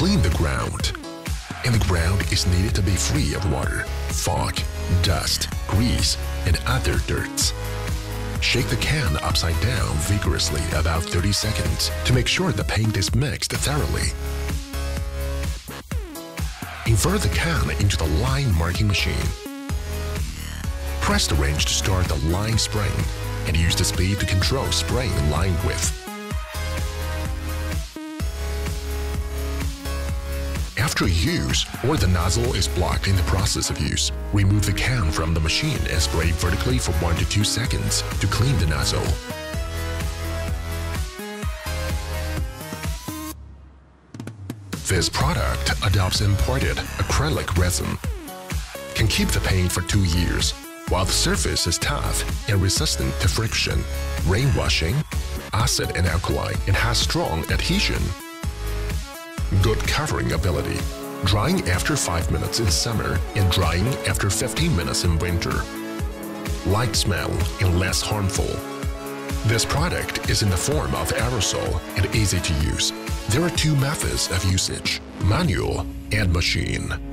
Clean the ground. And the ground is needed to be free of water, fog, dust, grease, and other dirts. Shake the can upside down vigorously about 30 seconds to make sure the paint is mixed thoroughly. Invert the can into the line marking machine. Press the wrench to start the line spraying and use the speed to control spraying line width. After use, or the nozzle is blocked in the process of use, remove the can from the machine and spray vertically for 1 to 2 seconds to clean the nozzle. This product adopts imported acrylic resin. Can keep the paint for 2 years, while the surface is tough and resistant to friction, rain washing, acid and alkali, and has strong adhesion. Good covering ability. Drying after 5 minutes in summer and drying after 15 minutes in winter. Light smell and less harmful. This product is in the form of aerosol and easy to use. There are two methods of usage, manual and machine.